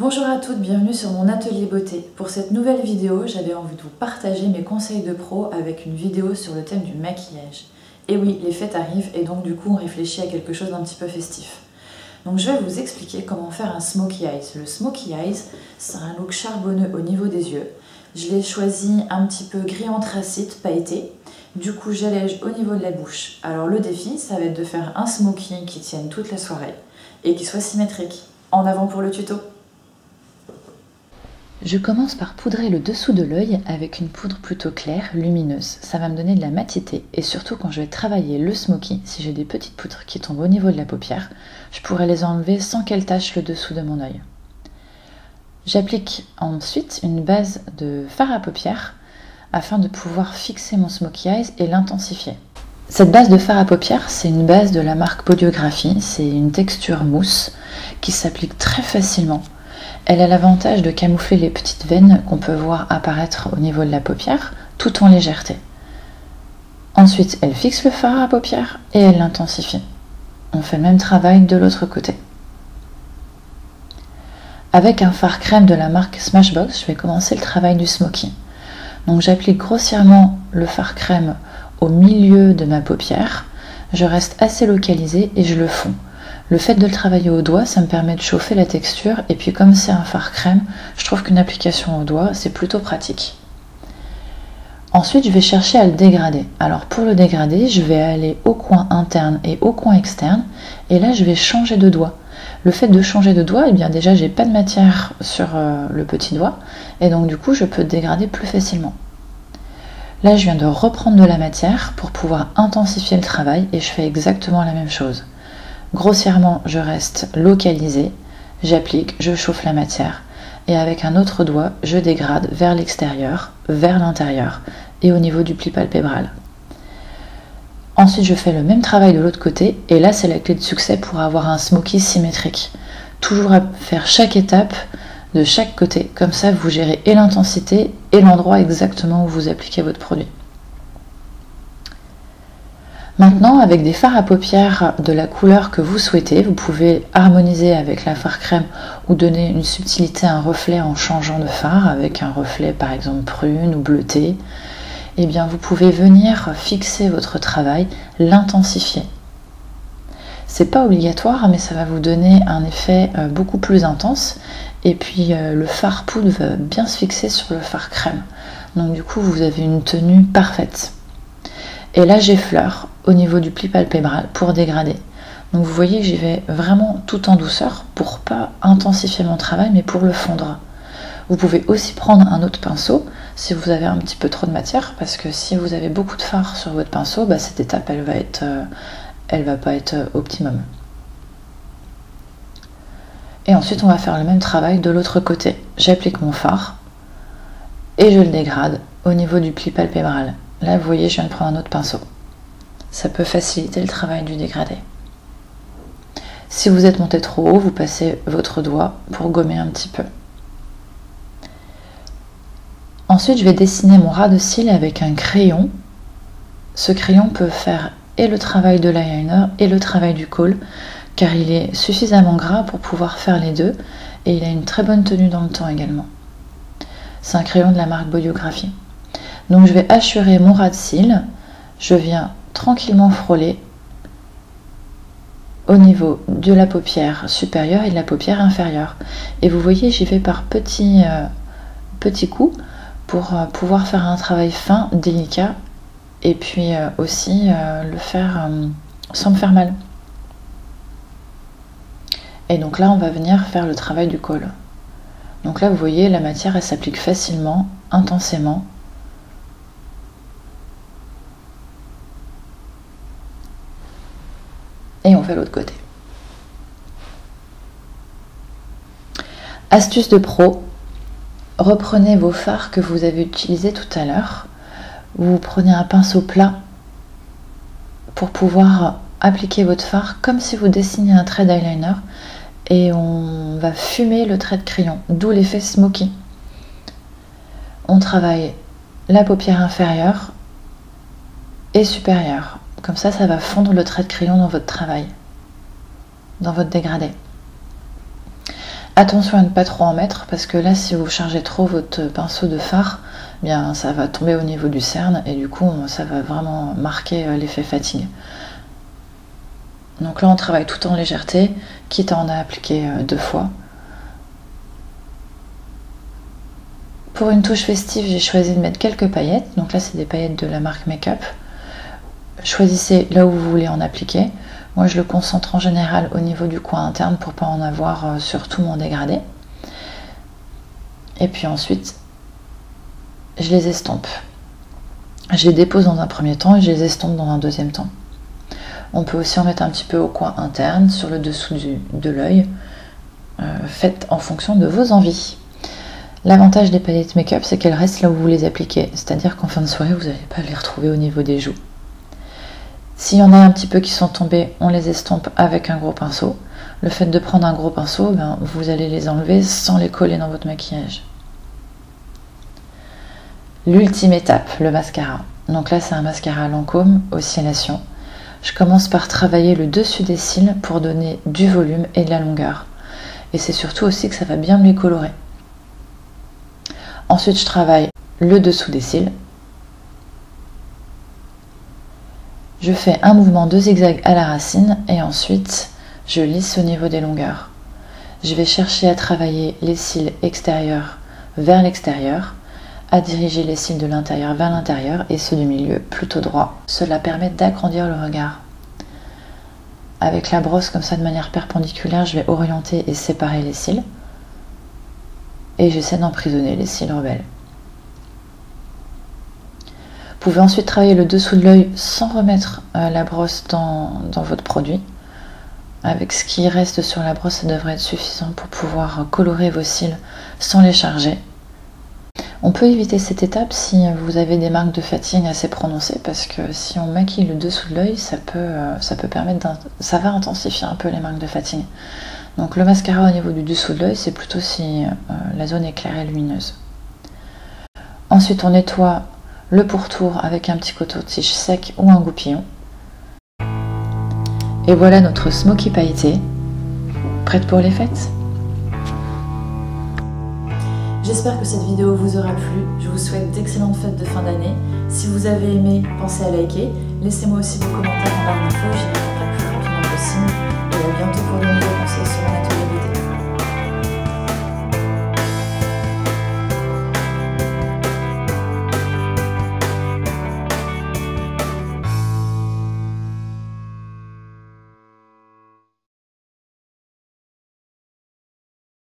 Bonjour à toutes, bienvenue sur mon atelier beauté. Pour cette nouvelle vidéo, j'avais envie de vous partager mes conseils de pro avec une vidéo sur le thème du maquillage. Et oui, les fêtes arrivent et donc du coup on réfléchit à quelque chose d'un petit peu festif. Donc je vais vous expliquer comment faire un smokey eyes. Le smokey eyes, c'est un look charbonneux au niveau des yeux. Je l'ai choisi un petit peu gris anthracite, pailleté. Du coup, j'allège au niveau de la bouche. Alors le défi, ça va être de faire un smokey qui tienne toute la soirée et qui soit symétrique. En avant pour le tuto je commence par poudrer le dessous de l'œil avec une poudre plutôt claire, lumineuse. Ça va me donner de la matité et surtout quand je vais travailler le smoky, si j'ai des petites poudres qui tombent au niveau de la paupière, je pourrai les enlever sans qu'elles tachent le dessous de mon œil. J'applique ensuite une base de fard à paupières afin de pouvoir fixer mon smoky eyes et l'intensifier. Cette base de fard à paupières, c'est une base de la marque Podiographie, c'est une texture mousse qui s'applique très facilement elle a l'avantage de camoufler les petites veines qu'on peut voir apparaître au niveau de la paupière, tout en légèreté. Ensuite, elle fixe le fard à paupières et elle l'intensifie. On fait le même travail de l'autre côté. Avec un fard crème de la marque Smashbox, je vais commencer le travail du smoky. Donc j'applique grossièrement le fard crème au milieu de ma paupière. Je reste assez localisé et je le fonds. Le fait de le travailler au doigt, ça me permet de chauffer la texture et puis comme c'est un fard crème, je trouve qu'une application au doigt, c'est plutôt pratique. Ensuite, je vais chercher à le dégrader. Alors pour le dégrader, je vais aller au coin interne et au coin externe et là je vais changer de doigt. Le fait de changer de doigt, eh bien déjà j'ai pas de matière sur euh, le petit doigt et donc du coup je peux dégrader plus facilement. Là je viens de reprendre de la matière pour pouvoir intensifier le travail et je fais exactement la même chose. Grossièrement, je reste localisé, j'applique, je chauffe la matière et avec un autre doigt, je dégrade vers l'extérieur, vers l'intérieur et au niveau du pli palpébral. Ensuite, je fais le même travail de l'autre côté et là, c'est la clé de succès pour avoir un smoky symétrique. Toujours à faire chaque étape de chaque côté, comme ça vous gérez et l'intensité et l'endroit exactement où vous appliquez votre produit. Maintenant, avec des fards à paupières de la couleur que vous souhaitez, vous pouvez harmoniser avec la fard crème ou donner une subtilité, un reflet en changeant de fard avec un reflet par exemple prune ou bleuté. Eh bien, vous pouvez venir fixer votre travail, l'intensifier. C'est pas obligatoire, mais ça va vous donner un effet euh, beaucoup plus intense. Et puis, euh, le fard poudre va bien se fixer sur le fard crème. Donc, du coup, vous avez une tenue parfaite. Et là, j'effleure au niveau du pli palpébral pour dégrader. Donc vous voyez, j'y vais vraiment tout en douceur pour pas intensifier mon travail, mais pour le fondre. Vous pouvez aussi prendre un autre pinceau si vous avez un petit peu trop de matière, parce que si vous avez beaucoup de fard sur votre pinceau, bah, cette étape elle va être, euh, elle va pas être euh, optimum. Et ensuite, on va faire le même travail de l'autre côté. J'applique mon fard et je le dégrade au niveau du pli palpébral. Là, vous voyez, je viens de prendre un autre pinceau. Ça peut faciliter le travail du dégradé. Si vous êtes monté trop haut, vous passez votre doigt pour gommer un petit peu. Ensuite, je vais dessiner mon ras de cils avec un crayon. Ce crayon peut faire et le travail de l'eyeliner et le travail du col, car il est suffisamment gras pour pouvoir faire les deux, et il a une très bonne tenue dans le temps également. C'est un crayon de la marque Biographie. Donc je vais assurer mon ras de cils. Je viens tranquillement frôler au niveau de la paupière supérieure et de la paupière inférieure. Et vous voyez, j'y vais par petits, euh, petits coups pour euh, pouvoir faire un travail fin, délicat, et puis euh, aussi le faire sans me faire mal. Et donc là, on va venir faire le travail du col. Donc là, vous voyez, la matière, elle s'applique facilement, intensément, et on fait l'autre côté. Astuce de pro, reprenez vos fards que vous avez utilisés tout à l'heure. Vous prenez un pinceau plat pour pouvoir appliquer votre fard comme si vous dessiniez un trait d'eyeliner et on va fumer le trait de crayon, d'où l'effet smoky. On travaille la paupière inférieure et supérieure. Comme ça, ça va fondre le trait de crayon dans votre travail, dans votre dégradé. Attention à ne pas trop en mettre parce que là, si vous chargez trop votre pinceau de fard, eh bien ça va tomber au niveau du cerne et du coup, ça va vraiment marquer euh, l'effet fatigue. Donc là, on travaille tout en légèreté, quitte à en appliquer euh, deux fois. Pour une touche festive, j'ai choisi de mettre quelques paillettes. Donc là, c'est des paillettes de la marque Makeup. Choisissez là où vous voulez en appliquer. Moi, je le concentre en général au niveau du coin interne pour pas en avoir euh, sur tout mon dégradé. Et puis ensuite, je les estompe. Je les dépose dans un premier temps et je les estompe dans un deuxième temps. On peut aussi en mettre un petit peu au coin interne, sur le dessous de l'œil. Euh, faites en fonction de vos envies. L'avantage des palettes make-up, c'est qu'elles restent là où vous les appliquez. C'est-à-dire qu'en fin de soirée, vous n'allez pas les retrouver au niveau des joues. S'il y en a un petit peu qui sont tombés, on les estompe avec un gros pinceau. Le fait de prendre un gros pinceau, ben, vous allez les enlever sans les coller dans votre maquillage. L'ultime étape, le mascara. Donc là, c'est un mascara Lancôme, oscillation. Je commence par travailler le dessus des cils pour donner du volume et de la longueur. Et c'est surtout aussi que ça va bien me les colorer. Ensuite, je travaille le dessous des cils. Je fais un mouvement de zigzag à la racine et ensuite je lisse au niveau des longueurs. Je vais chercher à travailler les cils extérieurs vers l'extérieur, à diriger les cils de l'intérieur vers l'intérieur et ceux du milieu plutôt droit. Cela permet d'agrandir le regard. Avec la brosse comme ça de manière perpendiculaire, je vais orienter et séparer les cils et j'essaie d'emprisonner les cils rebelles. Pouvez ensuite travailler le dessous de l'œil sans remettre euh, la brosse dans, votre produit. Avec ce qui reste sur la brosse, ça devrait être suffisant pour pouvoir colorer vos cils sans les charger. On peut éviter cette étape si vous avez des marques de fatigue assez prononcées parce que si on maquille le dessous de l'œil, ça peut, euh, ça peut permettre ça va intensifier un peu les marques de fatigue. Donc le mascara au niveau du dessous de l'œil, c'est plutôt si euh, la zone est claire et lumineuse. Ensuite, on nettoie le pourtour avec un petit coteau-tige sec ou un goupillon. Et voilà notre smoky pailleté, prête pour les fêtes? J'espère que cette vidéo vous aura plu. Je vous souhaite d'excellentes fêtes de fin d'année. Si vous avez aimé, pensez à liker. Laissez-moi aussi vos commentaires en barre d'infos, j'y répondrai plus rapidement possible. Et à bientôt pour de nouveaux conseils sur mon atelier.